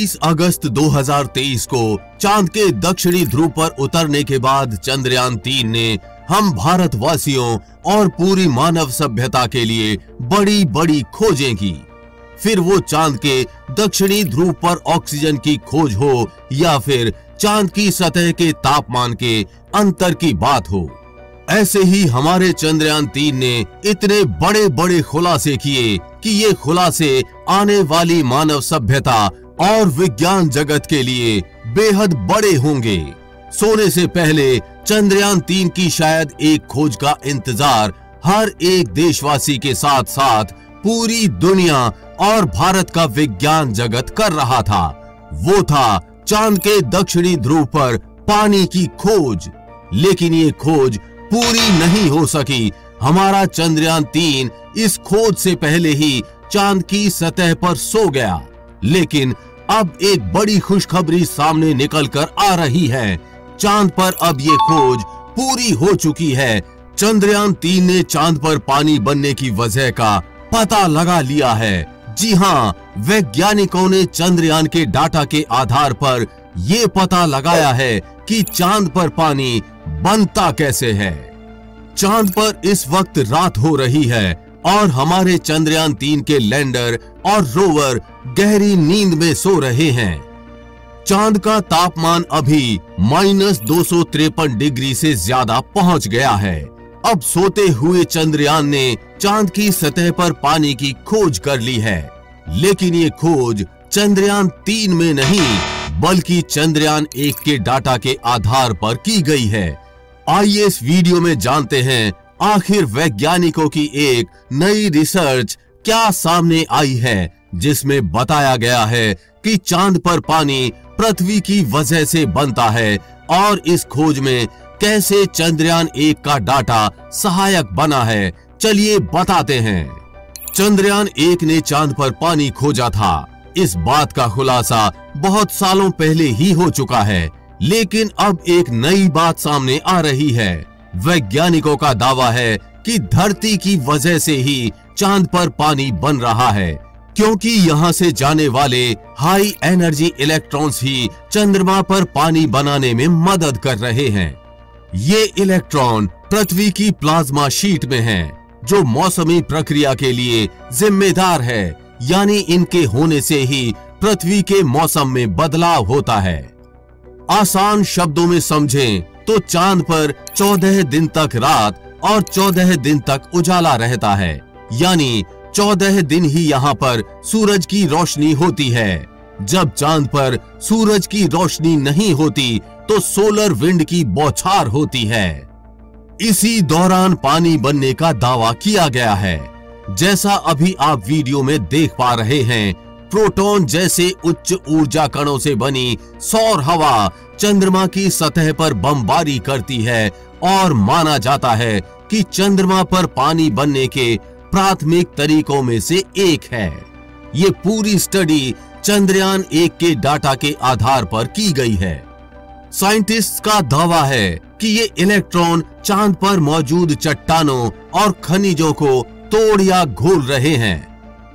23 अगस्त 2023 को चाँद के दक्षिणी ध्रुव पर उतरने के बाद चंद्रयान तीन ने हम भारतवासियों और पूरी मानव सभ्यता के लिए बड़ी बड़ी खोजें की। फिर वो चाँद के दक्षिणी ध्रुव पर ऑक्सीजन की खोज हो या फिर चाँद की सतह के तापमान के अंतर की बात हो। ऐसे ही हमारे चंद्रयान तीन ने इतने बड़े बड़े खुलासे किए कि ये खुलासे आने वाली मानव सभ्यता और विज्ञान जगत के लिए बेहद बड़े होंगे। सोने से पहले चंद्रयान तीन की शायद एक खोज का इंतज़ार हर एक देशवासी के साथ साथ पूरी दुनिया और भारत का विज्ञान जगत कर रहा था। वो था चाँद के दक्षिणी ध्रुव पर पानी की खोज। लेकिन ये खोज पूरी नहीं हो सकी। हमारा चंद्रयान तीन इस खोज से पहले ही चाँद की सतह पर सो गया। लेकिन अब एक बड़ी खुशखबरी सामने निकल कर आ रही है। चाँद पर अब ये खोज पूरी हो चुकी है। चंद्रयान तीन ने चाँद पर पानी बनने की वजह का पता लगा लिया है। जी हाँ वैज्ञानिकों ने चंद्रयान के डाटा के आधार पर ये पता लगाया है कि चाँद पर पानी बनता कैसे है। चाँद पर इस वक्त रात हो रही है और हमारे चंद्रयान तीन के लैंडर और रोवर गहरी नींद में सो रहे हैं। चाँद का तापमान अभी माइनस दो डिग्री से ज़्यादा पहुँच गया है। अब सोते हुए चंद्रयान ने चाँद की सतह पर पानी की खोज कर ली है। लेकिन ये खोज चंद्रयान तीन में नहीं, बल्कि चंद्रयान एक के डाटा के आधार पर की गई है। आइए इस वीडियो में जानते हैं, आखिर वैज्ञानिकों की एक नई रिसर्च क्या सामने आई है। जिसमें बताया गया है कि चाँद पर पानी पृथ्वी की वजह से बनता है और इस खोज में कैसे चंद्रयान एक का डाटा सहायक बना है, चलिए बताते हैं। चंद्रयान एक ने चाँद पर पानी खोजा था। इस बात का खुलासा बहुत सालों पहले ही हो चुका है, लेकिन अब एक नई बात सामने आ रही है। वैज्ञानिकों का दावा है कि धरती की वजह से ही चाँद पर पानी बन रहा है। क्योंकि यहाँ से जाने वाले हाई एनर्जी इलेक्ट्रॉन्स ही चंद्रमा पर पानी बनाने में मदद कर रहे हैं। ये इलेक्ट्रॉन पृथ्वी की प्लाज्मा शीट में हैं, जो मौसमी प्रक्रिया के लिए जिम्मेदार है यानी इनके होने से ही पृथ्वी के मौसम में बदलाव होता है। आसान शब्दों में समझें तो चाँद पर चौदह दिन तक रात और चौदह दिन तक उजाला रहता है यानी चौदह दिन ही यहाँ पर सूरज की रोशनी होती है। जब चाँद पर सूरज की रोशनी नहीं होती तो सोलर विंड की बौछार होती है। इसी दौरान पानी बनने का दावा किया गया है। जैसा अभी आप वीडियो में देख पा रहे हैं, प्रोटॉन जैसे उच्च ऊर्जा कणों से बनी सौर हवा चंद्रमा की सतह पर बमबारी करती है और माना जाता है कि चंद्रमा पर पानी बनने के प्राथमिक तरीकों में से एक है। ये पूरी स्टडी चंद्रयान एक के डाटा के आधार पर की गई है। साइंटिस्ट का दावा है कि ये इलेक्ट्रॉन चाँद पर मौजूद चट्टानों और खनिजों को तोड़ या घोल रहे हैं।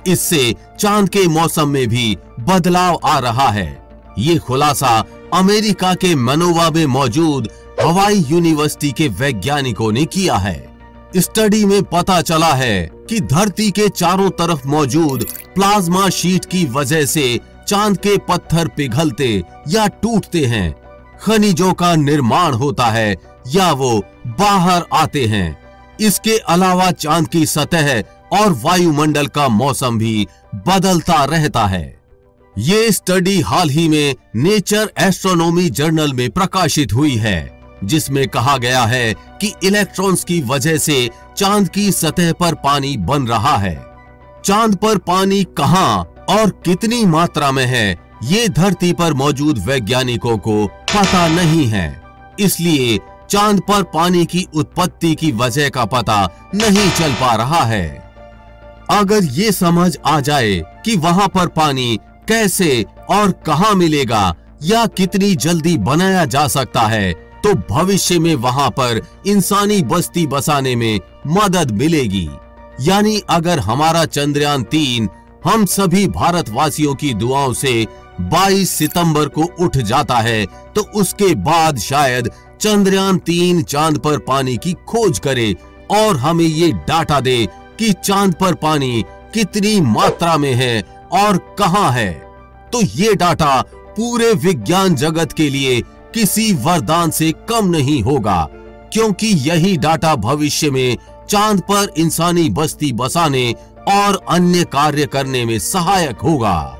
इससे चाँद के मौसम में भी बदलाव आ रहा है। ये खुलासा अमेरिका के मनोवा में मौजूद हवाई यूनिवर्सिटी के वैज्ञानिकों ने किया है। स्टडी में पता चला है कि धरती के चारों तरफ़ मौजूद प्लाज्मा शीट की वजह से चाँद के पत्थर पिघलते या टूटते हैं। खनिजों का निर्माण होता है या वो बाहर आते हैं। इसके अलावा चाँद की सतह और वायुमंडल का मौसम भी बदलता रहता है। ये स्टडी हाल ही में नेचर एस्ट्रोनॉमी जर्नल में प्रकाशित हुई है। जिसमें कहा गया है कि इलेक्ट्रॉन्स की वजह से चाँद की सतह पर पानी बन रहा है। चाँद पर पानी कहाँ और कितनी मात्रा में है, ये धरती पर मौजूद वैज्ञानिकों को पता नहीं है। इसलिए चाँद पर पानी की उत्पत्ति की वजह का पता नहीं चल पा रहा है। अगर ये समझ आ जाए कि वहाँ पर पानी कैसे और कहाँ मिलेगा या कितनी जल्दी बनाया जा सकता है तो भविष्य में वहाँ पर इंसानी बस्ती बसाने में मदद मिलेगी। यानी अगर हमारा चंद्रयान तीन, हम सभी भारतवासियों की दुआओं से 22 सितंबर को उठ जाता है तो उसके बाद शायद चंद्रयान तीन चाँद पर पानी की खोज करे और हमें ये डाटा दे कि चाँद पर पानी कितनी मात्रा में है और कहाँ है। तो ये डाटा पूरे विज्ञान जगत के लिए किसी वरदान से कम नहीं होगा, क्योंकि यही डाटा भविष्य में चाँद पर इंसानी बस्ती बसाने और अन्य कार्य करने में सहायक होगा।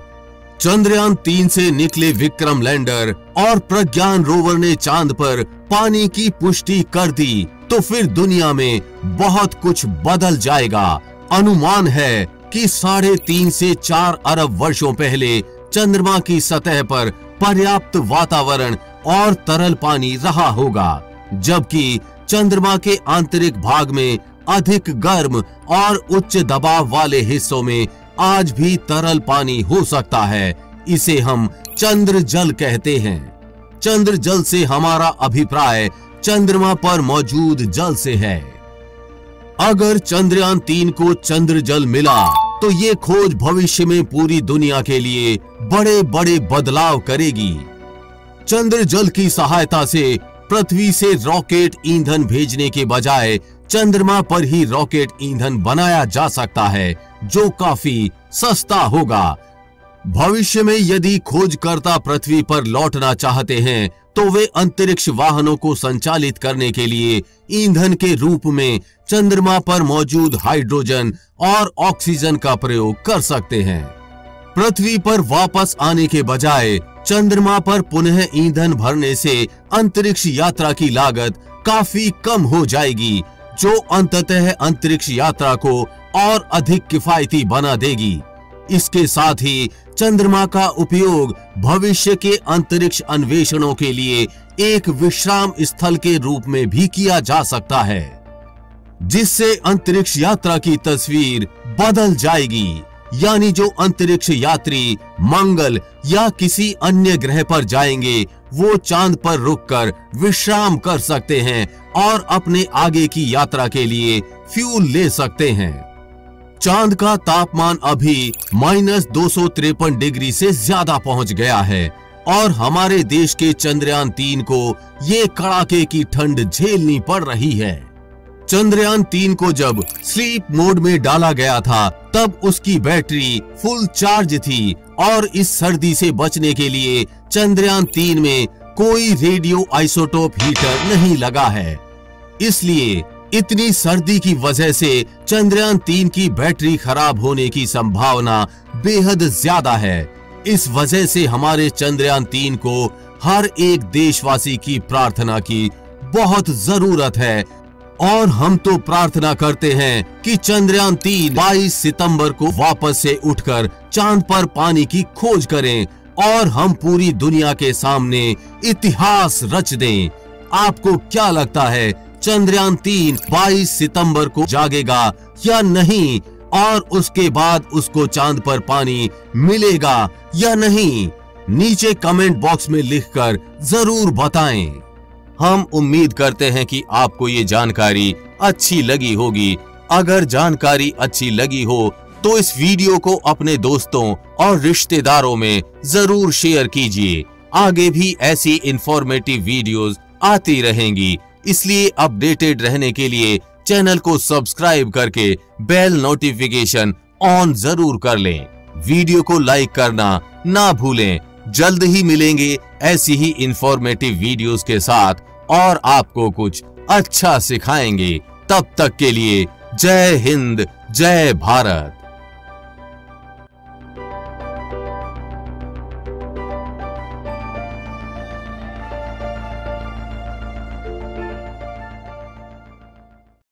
चंद्रयान तीन से निकले विक्रम लैंडर और प्रज्ञान रोवर ने चाँद पर पानी की पुष्टि कर दी तो फिर दुनिया में बहुत कुछ बदल जाएगा। अनुमान है कि साढ़े तीन से चार अरब वर्षों पहले चंद्रमा की सतह पर पर्याप्त वातावरण और तरल पानी रहा होगा, जबकि चंद्रमा के आंतरिक भाग में अधिक गर्म और उच्च दबाव वाले हिस्सों में आज भी तरल पानी हो सकता है, इसे हम चंद्र जल कहते हैं। चंद्र जल से हमारा अभिप्राय चंद्रमा पर मौजूद जल से है। अगर चंद्रयान तीन को चंद्र जल मिला तो ये खोज भविष्य में पूरी दुनिया के लिए बड़े बड़े बदलाव करेगी। चंद्र जल की सहायता से पृथ्वी से रॉकेट ईंधन भेजने के बजाय चंद्रमा पर ही रॉकेट ईंधन बनाया जा सकता है, जो काफ़ी सस्ता होगा। भविष्य में यदि खोजकर्ता पृथ्वी पर लौटना चाहते हैं तो वे अंतरिक्ष वाहनों को संचालित करने के लिए ईंधन के रूप में चंद्रमा पर मौजूद हाइड्रोजन और ऑक्सीजन का प्रयोग कर सकते हैं। पृथ्वी पर वापस आने के बजाय चंद्रमा पर पुनः ईंधन भरने से अंतरिक्ष यात्रा की लागत काफ़ी कम हो जाएगी, जो अंततः अंतरिक्ष यात्रा को और अधिक किफायती बना देगी। इसके साथ ही चंद्रमा का उपयोग भविष्य के अंतरिक्ष अन्वेषणों के लिए एक विश्राम स्थल के रूप में भी किया जा सकता है, जिससे अंतरिक्ष यात्रा की तस्वीर बदल जाएगी। यानी जो अंतरिक्ष यात्री मंगल या किसी अन्य ग्रह पर जाएँगे, वो चाँद पर रुककर विश्राम कर सकते हैं और अपने आगे की यात्रा के लिए फ्यूल ले सकते हैं। चाँद का तापमान अभी माइनस दो डिग्री से ज़्यादा पहुँच गया है और हमारे देश के चंद्रयान तीन को ये कड़ाके की ठंड झेलनी पड़ रही है। चंद्रयान तीन को जब स्लीप मोड में डाला गया था तब उसकी बैटरी फुल चार्ज थी और इस सर्दी से बचने के लिए चंद्रयान तीन में कोई रेडियो आइसोटोप हीटर नहीं लगा है। इसलिए इतनी सर्दी की वजह से चंद्रयान तीन की बैटरी खराब होने की संभावना बेहद ज़्यादा है। इस वजह से हमारे चंद्रयान तीन को हर एक देशवासी की प्रार्थना की बहुत ज़रूरत है और हम तो प्रार्थना करते हैं कि चंद्रयान तीन 22 सितंबर को वापस से उठकर चाँद पर पानी की खोज करें और हम पूरी दुनिया के सामने इतिहास रच दें। आपको क्या लगता है, चंद्रयान तीन 22 सितंबर को जागेगा या नहीं और उसके बाद उसको चाँद पर पानी मिलेगा या नहीं? नीचे कमेंट बॉक्स में लिखकर ज़रूर बताएँ। हम उम्मीद करते हैं कि आपको ये जानकारी अच्छी लगी होगी। अगर जानकारी अच्छी लगी हो तो इस वीडियो को अपने दोस्तों और रिश्तेदारों में ज़रूर शेयर कीजिए। आगे भी ऐसी इंफॉर्मेटिव वीडियोस आती रहेंगी। इसलिए अपडेटेड रहने के लिए चैनल को सब्सक्राइब करके बेल नोटिफिकेशन ऑन ज़रूर कर लें। वीडियो को लाइक करना ना भूलें। जल्द ही मिलेंगे ऐसी ही इंफॉर्मेटिव वीडियोस के साथ और आपको कुछ अच्छा सिखाएँगे। तब तक के लिए जय हिंद, जय भारत।